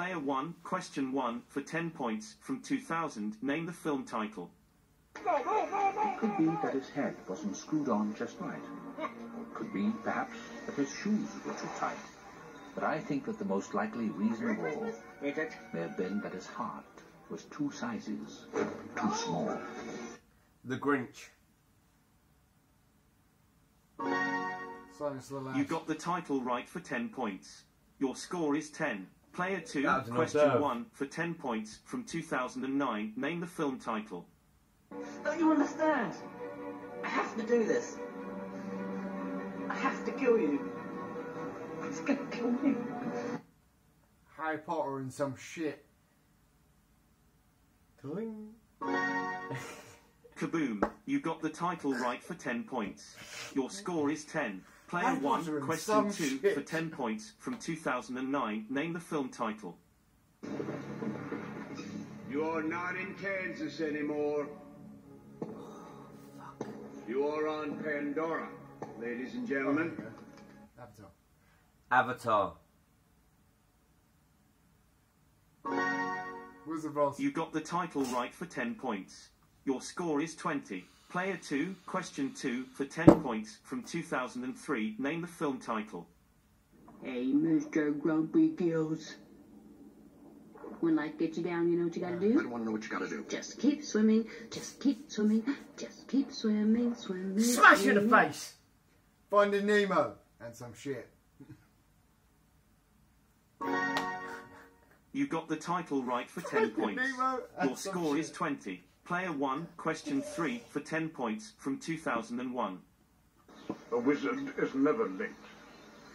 Player 1, question 1 for 10 points from 2000. Name the film title. It could be that his head wasn't screwed on just right. It could be, perhaps, that his shoes were too tight. But I think that the most likely reason of all may have been that his heart was two sizes too small. The Grinch. Silence of the Lambs. You got the title right for 10 points. Your score is 10. Player 2, That was an question observe. 1 for 10 points from 2009. Name the film title. Don't you understand? I have to do this. I have to kill you. It's gonna kill me. Harry Potter and some shit. Cling. Kaboom! You got the title right for 10 points. Your score is 10. Player Harry 1, question 2 shit. for 10 points from 2009. Name the film title. You're not in Kansas anymore. You are on Pandora, ladies and gentlemen. Avatar. Avatar. Wizard of Oz. You got the title right for 10 points. Your score is 20. Player 2, question 2 for 10 points from 2003. Name the film title. Hey, Mr. Grumpy Gills. When life gets you down, you know what you gotta uh, do? I do? don't want to know what you got to do. Just keep swimming, just keep swimming, just keep swimming, swimming. Smash you in the swimming. face! Finding Nemo and some shit. You got the title right for 10 points. Nemo and Your some score is 20. Player 1, question 3 for 10 points from 2001. A wizard is never late,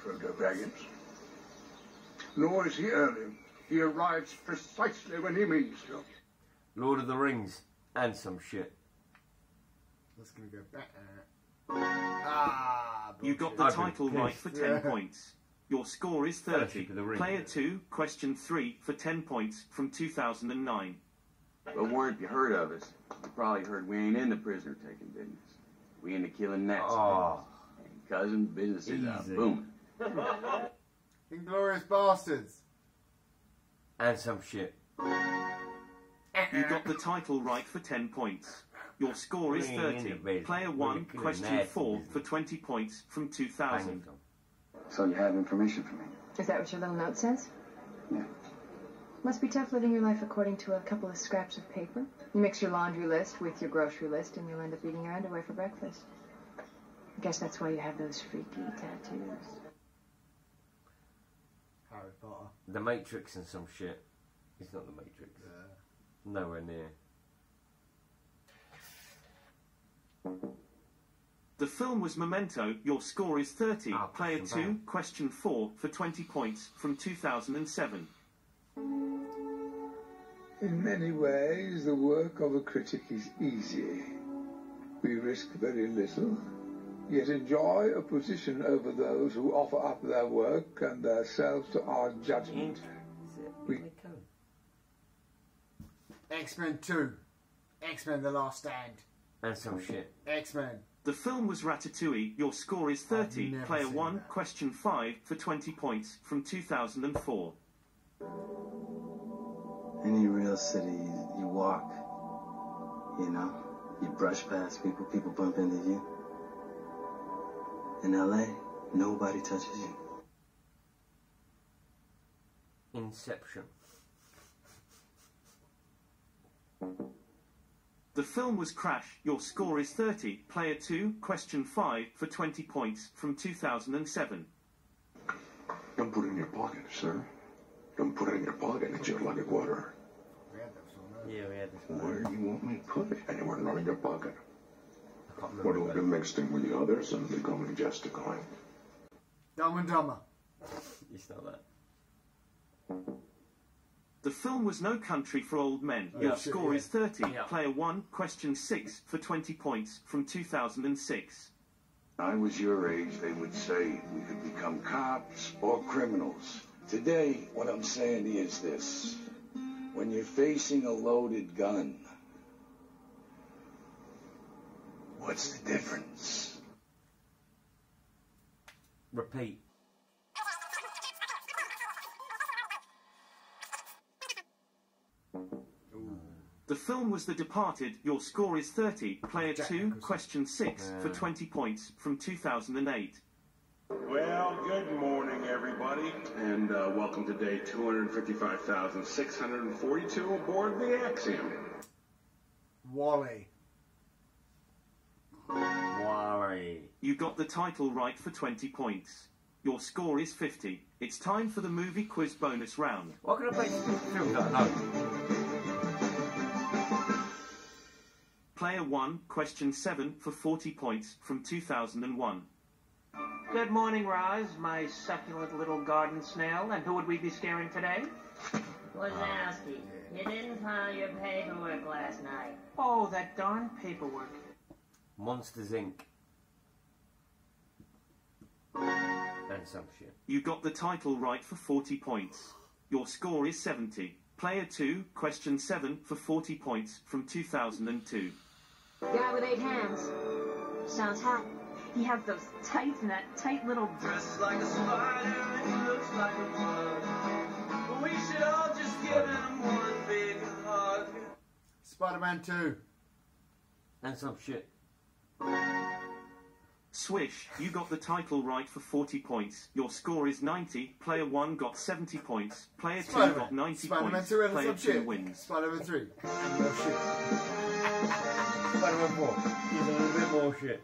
Frodo Baggins. Nor is he early. He arrives precisely when he means to. Lord of the Rings. And some shit. That's gonna go back. Ah, You got the I've title right for 10 Yeah. points. Your score is 30. Fellowship of the Ring. Player 2, question 3 for 10 points from 2009. Well, weren't you heard of us? You probably heard we ain't into prisoner taking business. We into killing gnats. Oh. And cousin, business is out Easy. booming. Inglourious Basterds. And some shit. You got the title right for 10 points. Your score is 30. Player 1, question 4 for 20 points from 2000. So you have information for me? Is that what your little note says? Yeah. Must be tough living your life according to a couple of scraps of paper. You mix your laundry list with your grocery list, and you'll end up eating your underwear for breakfast. I guess that's why you have those freaky tattoos. Harry Potter. The Matrix and some shit. It's not the Matrix. Nowhere near. The film was Memento. Your score is 30. Ah, Player 2, back. question 4 for 20 points from 2007. In many ways, the work of a critic is easy. We risk very little, yet enjoy a position over those who offer up their work and themselves to our judgment. We- X Men 2. X Men The Last Stand. And some shit. X Men. The film was Ratatouille. Your score is 30. Player 1, that. question 5 for 20 points from 2004. Any real city, you walk, you know, you brush past people, people bump into you. In LA, nobody touches you. Inception. The film was Crash. Your score is 30. Player 2, question 5 for 20 points from 2007. Don't put it in your pocket, sir. Don't put it in your pocket. It's your lucky quarter. Yeah, we had this one. Where do you want me to put it? Anywhere not in your pocket. I can't remember. What'll be mixed in with the others and become just a coin. Dumb and Dumber. you not that. The film was No Country for Old Men. Oh, Your yeah. score Yeah. is 30. Yeah. Player 1, question 6 for 20 points from 2006. I was your age, they would say we could become cops or criminals. Today, what I'm saying is this when you're facing a loaded gun, what's the difference? Repeat. The film was The Departed. Your score is 30. Player 2, question 6, for 20 points from 2008. Well, good morning, everybody, and uh, welcome to day 255,642 aboard the Axiom. WALL-E. Worry. You got the title right for 20 points. Your score is 50. It's time for the movie quiz bonus round. Why can I play films that I? Player 1, question 7 for 40 points from 2001. Good morning, Roz, my succulent little garden snail. And who would we be scaring today? Wazowski, you didn't file your paperwork last night. Oh, that darn paperwork. Monsters Inc. And some shit. You got the title right for 40 points. Your score is 70. Player 2, question 7 for 40 points from 2002. Guy with eight hands. Sounds hot. He has those tights and that tight little Dresses like a spider and he looks like a bug. But we should all just give him one big hug. Spider-Man 2. And some shit. Swish, you got the title right for 40 points. Your score is 90. Player 1 got 70 points. Player 2 Spider-Man. got 90 Spider-Man points. 2 and Player some 2 shit. wins. Spider-Man 3. And more shit. Spider-Man 4. Here's a little bit more shit.